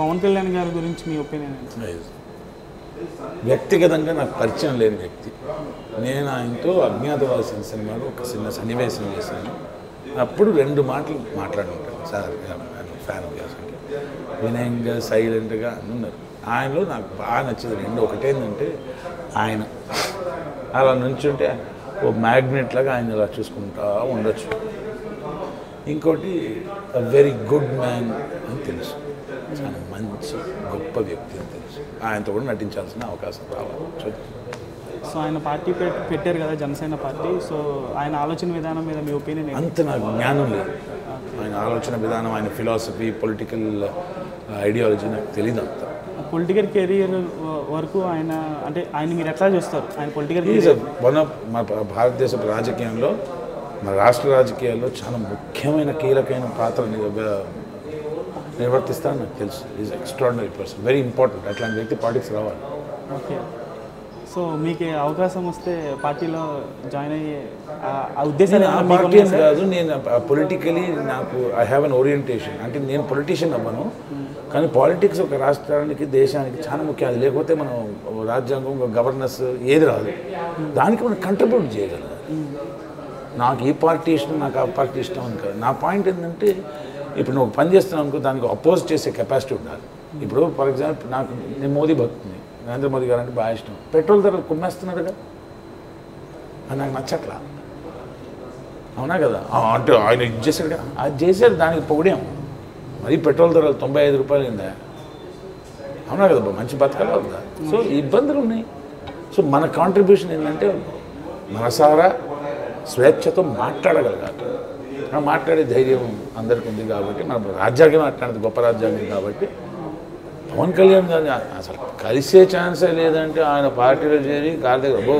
పవన్ కళ్యాణ్ గారి గురించి మీ ఒపీనియన్ వ్యక్తిగతంగా నాకు పరిచయం లేని వ్యక్తి. నేను ఆయనతో అజ్ఞాతవాసిన సినిమాలో ఒక చిన్న సన్నివేశం చేశాను. అప్పుడు రెండు మాటలు మాట్లాడుంటాను సార్ ఫ్యాన్ చేసుకుంటే వినయంగా సైలెంట్గా ఉన్నారు. ఆయనలో నాకు బాగా నచ్చింది రెండు. ఒకటేంటంటే ఆయన. అలా నుంచుంటే ఓ మ్యాగ్నెట్ లాగా ఆయన ఇలా చూసుకుంటా ఉండొచ్చు. ఇంకోటి వెరీ గుడ్ మ్యాన్ అని తెలుసు. చాలా మంచి గొప్ప వ్యక్తి అని తెలుసు. ఆయనతో కూడా నటించాల్సిన అవకాశం రావాలి. సో ఆయన పార్టీ పెట్- పెట్టారు కదా జనసేన పార్టీ. సో ఆయన ఆలోచన విధానం మీద మీ ఒపీనియన్ అంత నాకు జ్ఞానం లేదు. ఆయన ఆలోచన విధానం ఆయన ఫిలాసఫీ పొలిటికల్ ఐడియాలజీ నాకు తెలియదు అంత. పొలిటికల్ కెరీర్ వరకు ఆయన అంటే ఆయన మీరు ఎట్లా చూస్తారు? ఆయన పొలిటికల్ వన్ ఆఫ్ మన భారతదేశ రాజకీయంలో మన రాష్ట్ర రాజకీయాల్లో చాలా ముఖ్యమైన కీలకమైన పాత్ర నిర్- నిర్వర్తిస్తానని నాకు తెలుసు is extraordinary person very important అట్లాంటి వ్యక్తి పార్టీకి రావాలి. ఓకే. సో మీకు అవకాశం వస్తే పార్టీలో జాయిన్ అయ్యే ఆ- ఉద్దేశం ఆ పార్టీ? కాదు నేను పొలిటికలీ నాకు ఐ హ్యావ్ అన్ ఓరియంటేషన్ అంటే నేను పొలిటీషియన్ అవ్వను కానీ పాలిటిక్స్ ఒక రాష్ట్రానికి దేశానికి చాలా ముఖ్యం. అది లేకపోతే మనం రాజ్యాంగం గవర్నెన్స్ ఏది రాదు. దానికి మనం కంట్రిబ్యూట్ చేయగలగాలి నాకు ఈ పార్టీ ఇష్టం నాకు ఆ పార్టీ ఇష్టం అని కాదు. నా పాయింట్ ఏంటంటే ఇప్పుడు నువ్వు పని చేస్తున్నావు అనుకో దానికి అపోజ్ చేసే కెపాసిటీ ఉండాలి. ఇప్పుడు ఫర్ ఎగ్జాంపుల్ నాకు నేను మోదీ భక్తుని నరేంద్ర మోదీ గారు అంటే బాగా ఇష్టం. పెట్రోల్ ధరలు కుమ్మేస్తున్నాడుగా అది నాకు నచ్చట్లా. అవునా కదా? అంటే ఆయన ఇది చేశాడు కదా. అది చేశారు దానికి పొగిడాం. మరి పెట్రోల్ ధరలు తొంభై ఐదు రూపాయలు అయిందా? అవునా కదా మంచి బతకాలి అవుతుందా సో ఇబ్బందులు ఉన్నాయి. సో మన కాంట్రిబ్యూషన్ ఏంటంటే మనసారా స్వేచ్ఛతో మాట్లాడగలగాలి. మాట్లాడే ధైర్యం అందరికీ ఉంది కాబట్టి మన రాజ్యాంగం అట్లాంటిది గొప్ప రాజ్యాంగం కాబట్టి పవన్ కళ్యాణ్ గారిని అసలు కలిసే ఛాన్సే లేదంటే ఆయన పార్టీలో చేరి గారి దగ్గర బో